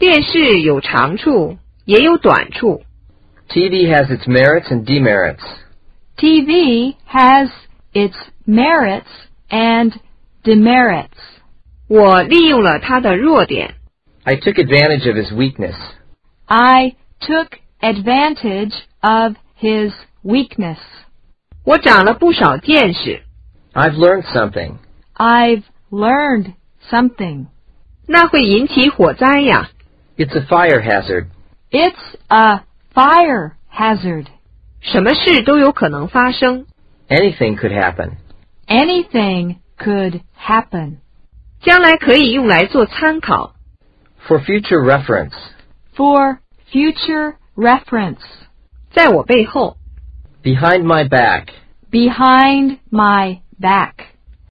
电视有长处，也有短处。 TV has its merits and demerits. TV has its merits and demerits. 我利用了他的弱点， I took advantage of his weakness. I took advantage of his weakness. 我长了不少见识。 I've learned something. I've learned something. 那会引起火灾呀！ It's a fire hazard. It's a fire hazard. 什么事都有可能发生。 Anything could happen. Anything could happen. 将来可以用来做参考。 For future reference. For future reference. 在我背后， Behind my back. Behind my back.